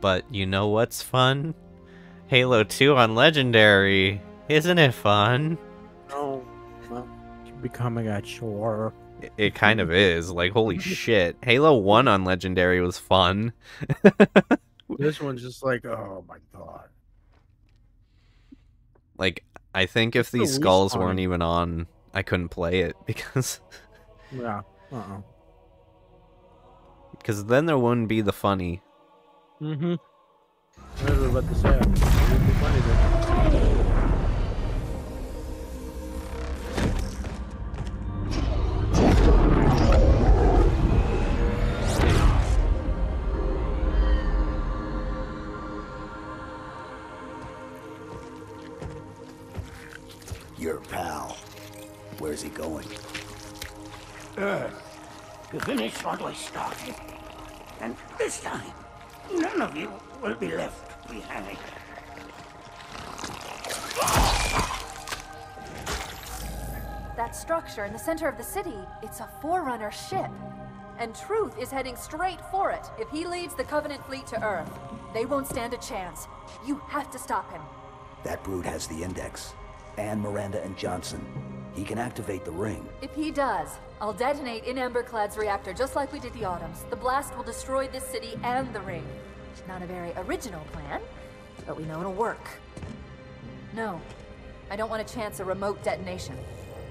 But you know what's fun? Halo 2 on Legendary. Isn't it fun? No, well, it's becoming a chore. It, it kind of is. Like, holy shit. Halo 1 on Legendary was fun. This one's just like, oh my god. Like, I think if these skulls weren't even on, I couldn't play it because Yeah. Uh-uh. because then there wouldn't be the funny. Mm-hmm. I was about to say. it would be funny then. Your pal. Where's he going? Earth to finish what we started. And this time, none of you will be left behind. That structure in the center of the city, it's a Forerunner ship. And Truth is heading straight for it. If he leads the Covenant fleet to Earth, they won't stand a chance. You have to stop him. That brute has the index. And Miranda and Johnson. He can activate the ring. If he does, I'll detonate In Amber Clad's reactor just like we did the Autumn's. The blast will destroy this city and the ring. Not a very original plan, but we know it'll work. No, I don't want to chance a remote detonation.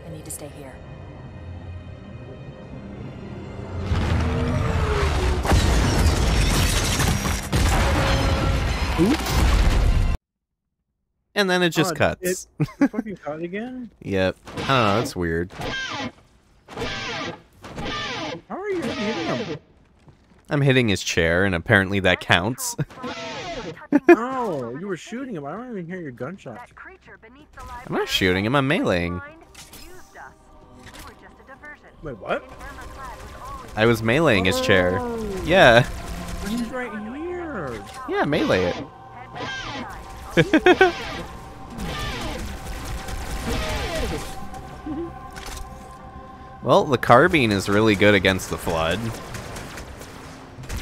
I need to stay here. And then it just Oh, cuts. It, it fucking cut again? yep. I don't know, that's weird. How are you hitting him? I'm hitting his chair, and apparently that counts. oh, you were shooting him. I don't even hear your gunshots. I'm not shooting him, I'm meleeing. Wait, what? I was meleeing his chair. Oh. Yeah. He's right here. Yeah, melee it. well, the carbine is really good against the flood.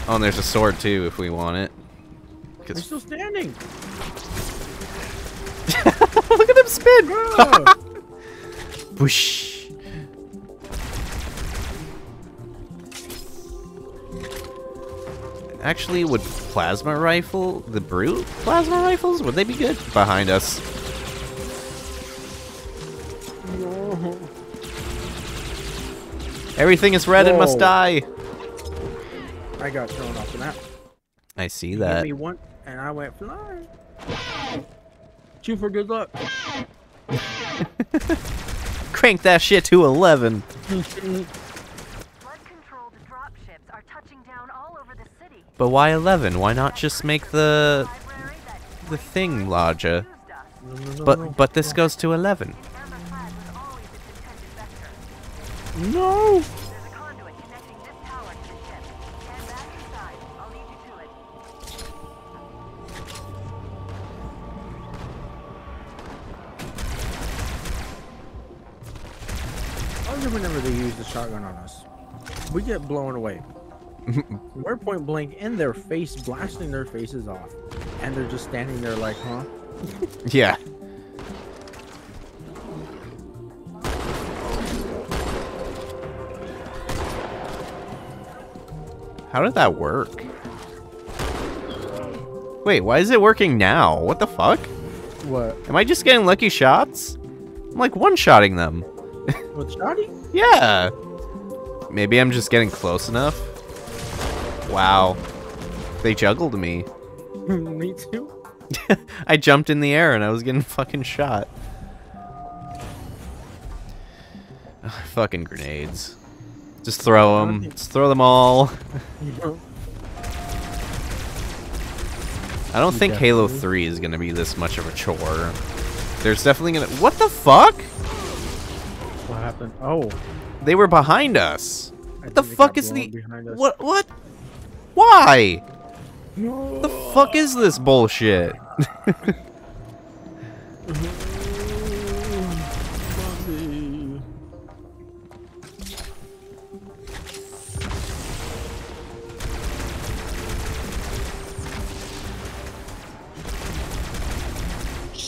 Oh, and there's a sword too if we want it. They're still standing. Look at him spin! Whoosh. Actually, would plasma rifle, the brute plasma rifles, would they be good? Behind us. No. Everything is red and must die. I got thrown off the map. I see that. me one, and I went flying. Two for good luck. Crank that shit to 11. Flood-controlled dropships are touching down all over the city. But why 11? Why not just make the the thing larger? But but this goes to 11. Amber Clad was always its intended vector. No. There's a conduit connecting this tower to the ship. Stand back inside. I'll lead you to it. I wonder whenever they use the shotgun on us, we get blown away. We're point blank in their face, blasting their faces off, and they're just standing there like, huh? Yeah. How did that work? Wait, why is it working now? What the fuck? What? Am I just getting lucky shots? I'm like one-shotting them. With shotty? Yeah. Maybe I'm just getting close enough. Wow. They juggled me. me too. I jumped in the air and I was getting fucking shot. Ugh, fucking grenades. Just throw them. Just throw them all. I don't think Halo 3 is gonna be this much of a chore. There's definitely gonna. What the fuck? What happened? Oh. They were behind us. I What the fuck is the. behind us. What? What? Why? The fuck is this bullshit?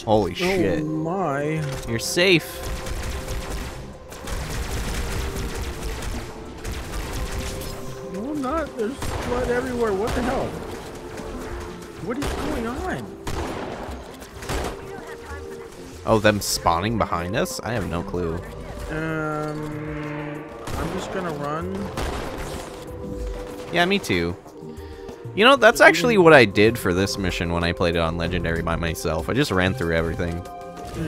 Holy shit. Oh my. You're safe. There's blood everywhere. What the hell? What is going on? Oh, them spawning behind us? I have no clue. Um, I'm just gonna run. Yeah, me too. You know, that's actually what I did for this mission when I played it on Legendary by myself. I just ran through everything.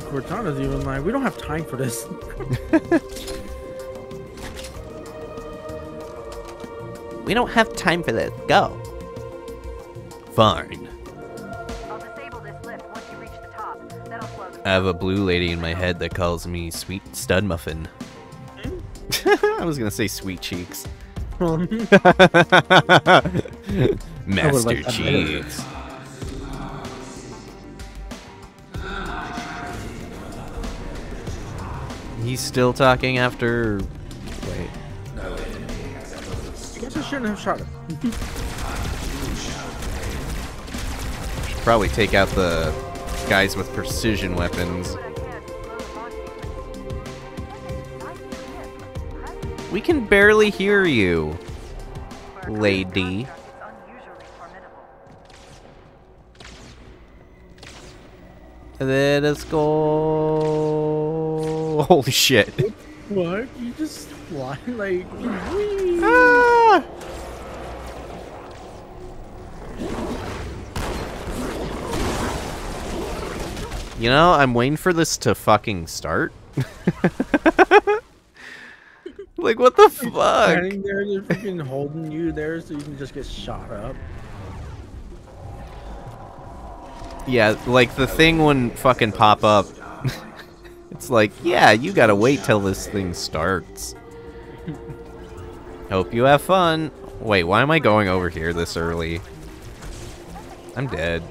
Cortana's even like, we don't have time for this. We don't have time for this. Go. Fine. I'll disable this lift once you reach the top. That'll slow the I have a blue lady in my head that calls me Sweet Stud Muffin. I was gonna say Sweet Cheeks. Master like. Cheeks. He's still talking after. Wait. I shouldn't have shot him. Should probably take out the guys with precision weapons. what I can to slow the launch sequence. Nice to hit. We can barely hear you. For a Covenant Lady. construct, it's. Let us go. Holy shit. What? You just fly like. whee! Ah! You know, I'm waiting for this to fucking start. like, what the fuck? Standing there, they're freaking holding you there so you can just get shot up. Yeah, like the thing wouldn't fucking pop up. it's like, yeah, you gotta wait till this thing starts. Hope you have fun. Wait, why am I going over here this early? I'm dead.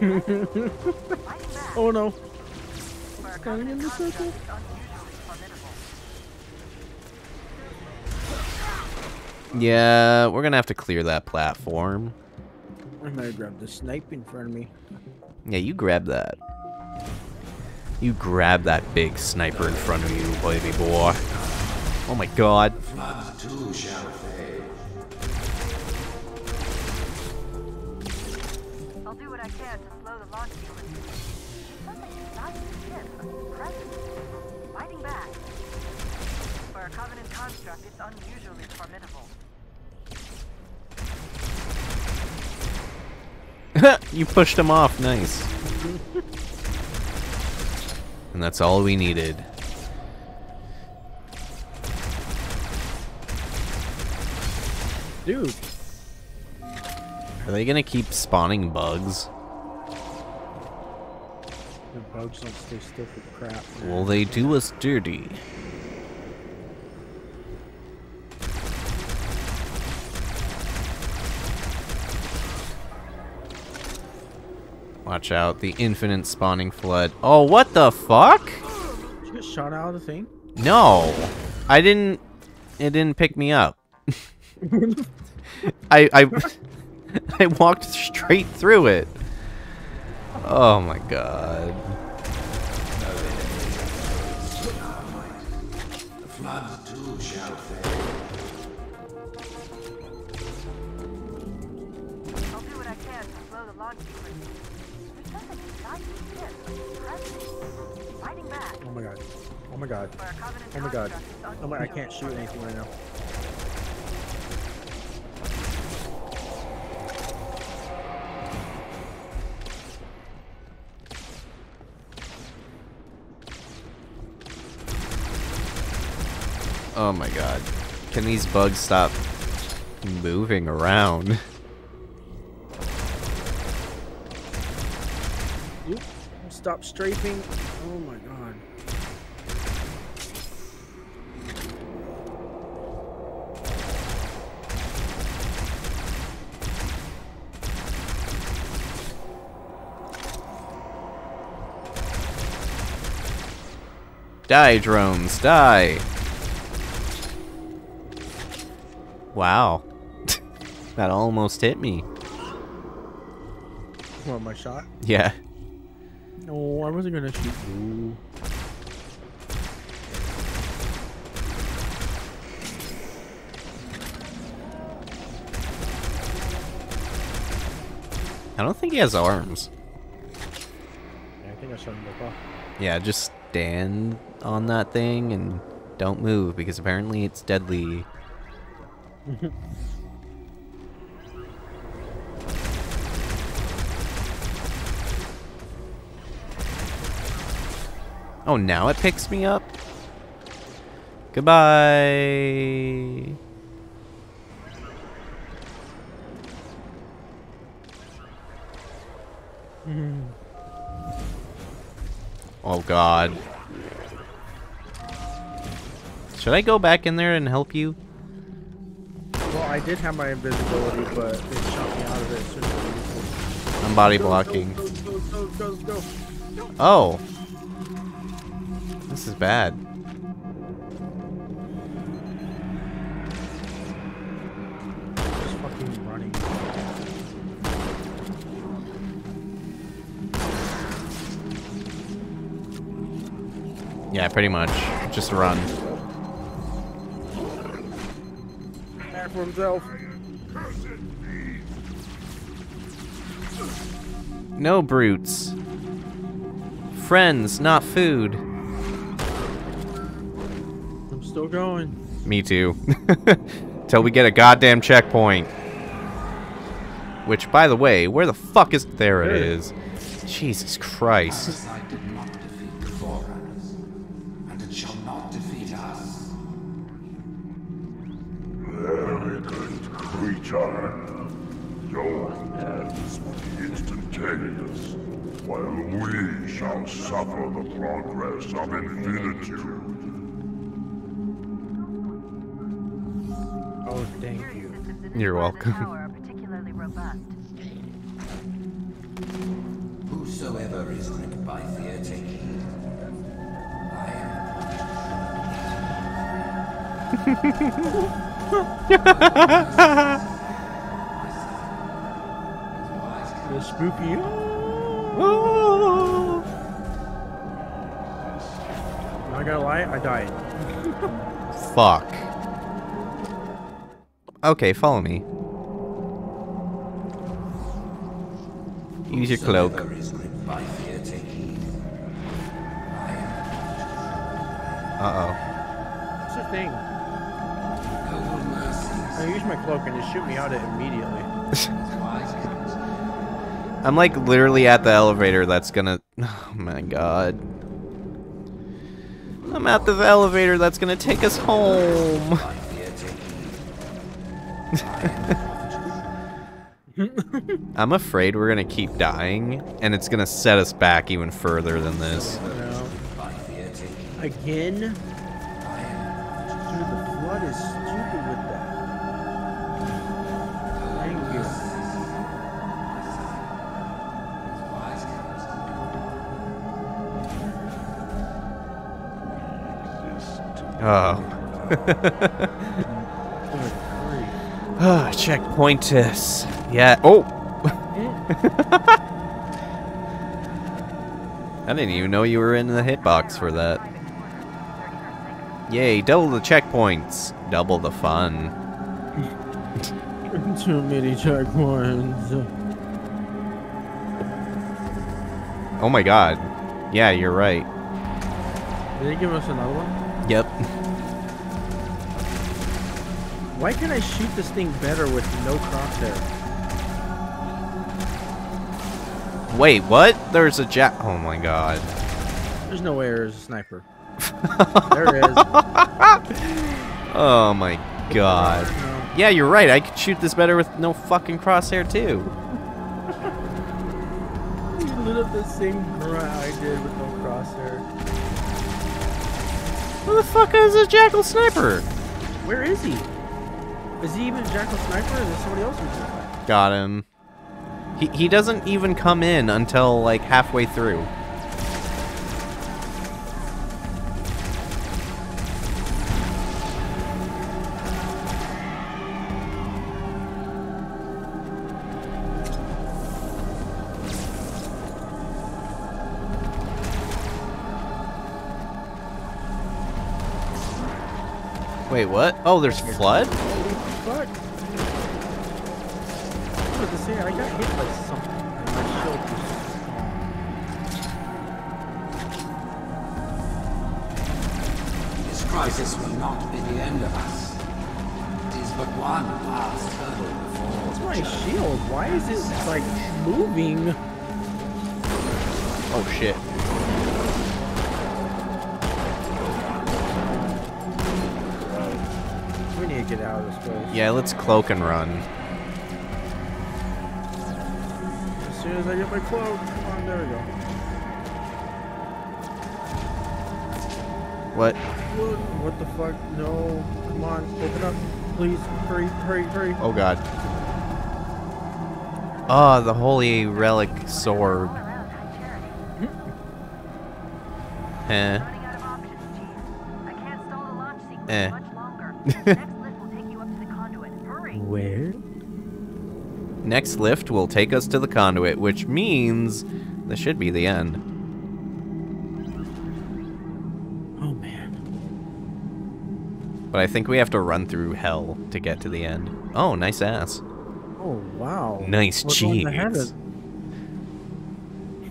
Oh no. For a Going in the circle. construct, it's unusually formidable. Yeah, we're gonna have to clear that platform. I might have grabbed the snipe in front of me. Yeah, you grab that. You grab that big sniper in front of you, baby boy. Oh my god. I'll you pushed him off, nice. and that's all we needed. Dude, Are they gonna keep spawning bugs? Bugs don't stay still for crap. man. Will they do us dirty? Watch out, the infinite spawning flood. Oh, what the fuck? Did you get shot out of the thing? No, I didn't. It didn't pick me up. I I I walked straight through it. Oh my god. The launch sequence. There's something inside ship, present, fighting back. Oh my god. Oh my god. For a Covenant Oh my god. Oh my, I can't shoot anything right now. Oh my god. Can these bugs stop moving around? Oop. Stop strafing. Oh my god. Die, drones, die! Wow. that almost hit me. What, my shot? Yeah. No, I wasn't gonna shoot you. I don't think he has arms. Yeah, I think I shot him both off. Yeah, just stand on that thing and don't move because apparently it's deadly. oh, now it picks me up? Goodbye. Oh god. Should I go back in there and help you? Well, I did have my invisibility, but it shot me out of it as I used it. I'm body blocking. Go, go, go. Oh. This is bad. Just fucking running. Yeah, pretty much. Just run. Man for himself. No brutes. Friends, not food. I'm still going. Me too. Till we get a goddamn checkpoint. Which, by the way, where the fuck is... There it There. is. Jesus Christ. Parasite did not defeat the Forerunners, and it shall not defeat us. Arrogant creature. Your ends will be instantaneous, while we shall suffer the progress of infinitude. You're this part the welcome. tower are particularly robust. Whosoever is gripped by fear, take heed. I am The spooky. Not gonna lie, I died. Fuck. Okay, follow me. Use your cloak. Whosoever is gripped by fear, take heed. I am Uh-oh. What's the thing? I use my cloak and it shoot me out of it immediately. I'm like literally at the elevator that's gonna... Oh my god. I'm at the elevator that's gonna take us home. I'm afraid we're gonna keep dying, and it's gonna set us back even further than this. No. By fear, take heed. Again? Dude, the flood is stupid with that. Thank you. Oh. Good grief. Ah, checkpointus. Yeah. Oh! I didn't even know you were in the hitbox for that. Yay, double the checkpoints. Double the fun. Too many checkpoints. Oh my god. Yeah, you're right. Did they give us another one? Yep. Why can't I shoot this thing better with no crosshair? Wait, what? There's a jack. Oh my god. There's no way there's a sniper. there it is. Oh my god. Yeah, you're right. I could shoot this better with no fucking crosshair too. You lit up the same grunt I did with no crosshair. Who the fuck is a jackal sniper? Where is he? Is he even a Jackal Sniper or is somebody else who's Jackal? Got him. He, he doesn't even come in until like halfway through. Wait, what? Oh, there's flood? Holy fuck! I was to say, I got hit by something. And my shield was This crisis will not be the end of us. It is but one last hurdle before What's my shield? Why is it like moving? Oh shit. To get out of this place. Yeah, let's cloak and run. As soon as I get my cloak. Come on, there we go. What? What, what the fuck? No. Come on, open up. Please, hurry, hurry, hurry. Oh god. Ah, the holy relic sword. Going Next lift will take us to the conduit, which means this should be the end. Oh man. But I think we have to run through hell to get to the end. Oh, nice ass. Oh wow. Nice What's on cheeks. of-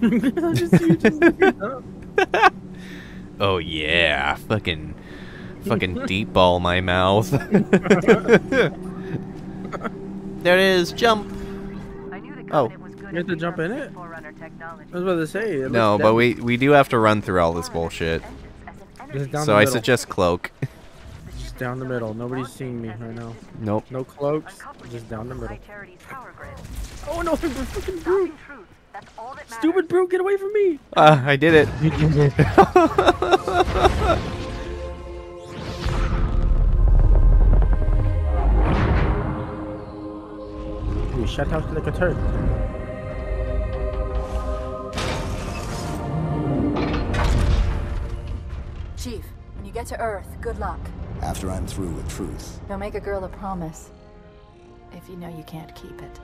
I just see you just looking up. Oh yeah, fucking, fucking deep ball my mouth. there it is, jump. I knew the Oh. Covenant You have to jump in it? I was about to say. No, but we we do have to run through all this bullshit. Engines as an Just energy down So I suggest cloak. Just down the middle. Nobody's seeing me right now. nope. No cloaks. Just down the middle. High Charity's power grid. Oh no, we're fucking brute. Talking truth, that's all that matters. Stupid brute, get away from me. Ah, I did it. You did it. You shut out like a turd. Chief, when you get to Earth, good luck. After I'm through with truth, Don't make a girl a promise if you know you can't keep it.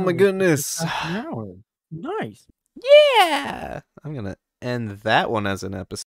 Oh my goodness. Half an hour. Nice. Yeah. I'm gonna end that one as an episode.